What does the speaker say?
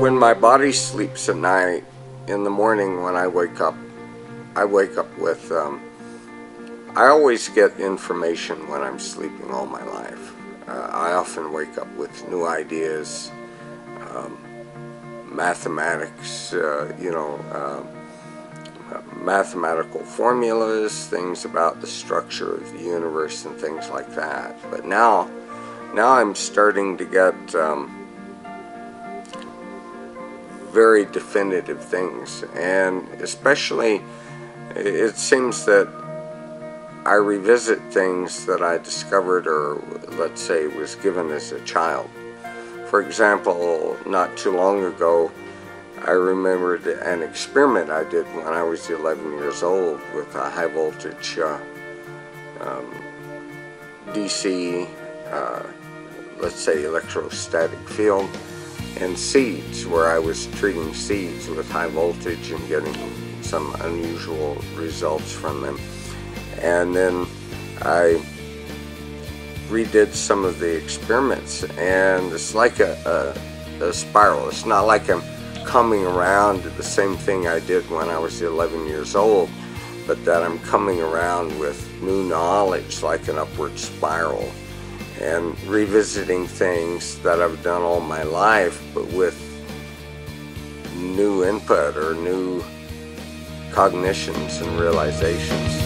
When my body sleeps at night, in the morning when I wake up, I wake up with, um, I always get information when I'm sleeping all my life. Uh, I often wake up with new ideas, um, mathematics, uh, you know, uh, mathematical formulas, things about the structure of the universe and things like that. But now, now I'm starting to get um, very definitive things, and especially it seems that I revisit things that I discovered or let's say was given as a child. For example, not too long ago, I remembered an experiment I did when I was 11 years old with a high voltage uh, um, DC, uh, let's say electrostatic field, and seeds, where I was treating seeds with high voltage and getting some unusual results from them and then I redid some of the experiments and it's like a, a, a, spiral. It's not like I'm coming around to the same thing I did when I was 11 years old, but that I'm coming around with new knowledge like an upward spiral and revisiting things that I've done all my life but with new input or new cognitions and realizations.